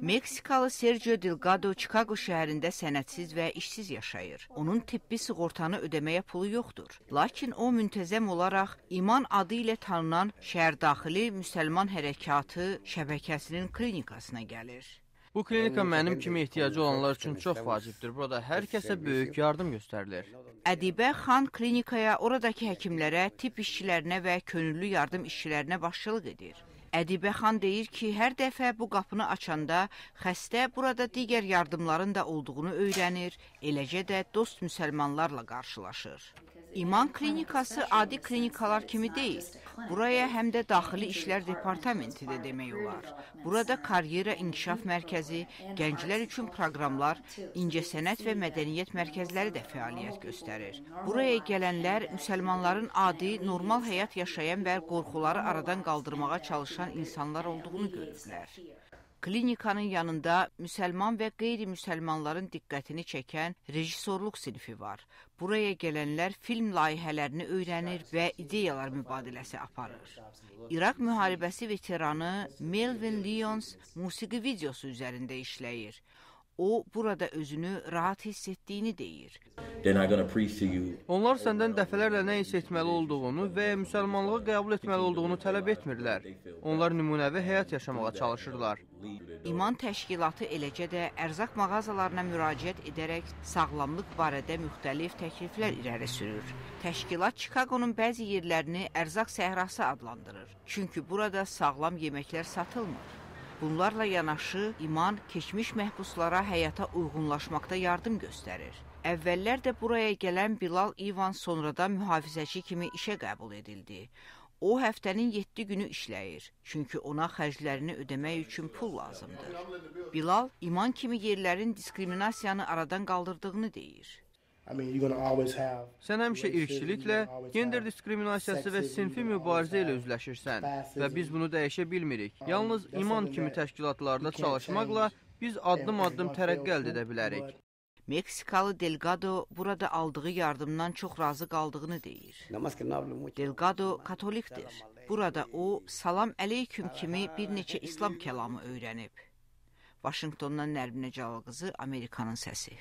Meksikalı Sergio Delgado Chicago şəhərində sənədsiz və işsiz yaşayır. Onun tibbi sığortanı ödəməyə pulu yoxdur. Lakin o müntəzəm olaraq İman adı ilə tanınan şəhərdaxili müsəlman hərəkatı şəbəkəsinin klinikasına gəlir. Bu klinika mənim kimi ehtiyacı olanlar üçün çox vacibdir. Burada hər kəsə böyük yardım göstərilir. Ədibə xan klinikaya oradakı həkimlərə, tibb işçilərinə və könüllü yardım işçilərinə başçılıq edir. Ədibə xan deyir ki, hər dəfə bu qapını açanda xəstə burada digər yardımların da olduğunu öyrənir, eləcə də dost müsəlmanlarla qarşılaşır. İman klinikası adi klinikalar kimi deyil. Buraya həm də daxili işlər departamenti də demək olar. Burada karyera inkişaf mərkəzi, gənclər üçün proqramlar, incəsənət və mədəniyyət mərkəzləri də fəaliyyət göstərir. Buraya gələnlər müsəlmanların adi, normal həyat yaşayan və qorxuları aradan qaldırmağa çalışan insanlar olduğunu görürlər. Klinikanın yanında müsəlman və qeyri-müsəlmanların diqqətini çəkən rejissorluq sinfi var. Buraya gələnlər film layihələrini öyrənir və ideyalar mübadiləsi aparır. İraq müharibəsi veteranı Melvin Lyons musiqi videosu üzərində işləyir. O burada özünü rahat hiss etdiyini deyir. Onlar səndən dəfələrlə nə hiss etməli olduğunu və müsəlmanlığı qəbul etməli olduğunu tələb etmirlər. Onlar nümunəvi həyat yaşamağa çalışırlar. İman təşkilatı eləcə də ərzaq mağazalarına müraciət edərək sağlamlıq barədə müxtəlif təkliflər irəli sürür. Təşkilat Çikaqonun bəzi yerlərini ərzaq səhrası adlandırır. Çünki burada sağlam yeməklər satılmır. Bunlarla yanaşı iman keçmiş məhbuslara həyata uyğunlaşmaqda yardım göstərir. Əvvəllər də buraya gələn Bilal İvan sonradan mühafizəçi kimi işə qəbul edildi. O həftənin 7 günü işləyir, çünki ona xərclərini ödəmək üçün pul lazımdır. Bilal iman kimi yerlərin diskriminasiyanı aradan qaldırdığını deyir. Sən həmişə irqçiliklə, gender diskriminasiyası və sinfi mübarizə ilə üzləşirsən və biz bunu dəyişə bilmirik. Yalnız iman kimi təşkilatlarda çalışmaqla biz addım-addım tərəqqi əldə edə bilərik. Meksikalı Delgado burada aldığı yardımdan çox razı qaldığını deyir. Delgado katolikdir. Burada o salam əleyküm kimi bir neçə İslam kəlamı öyrənib. Vaşinqtondan Nərminə Cavaqızı, Amerikanın səsi.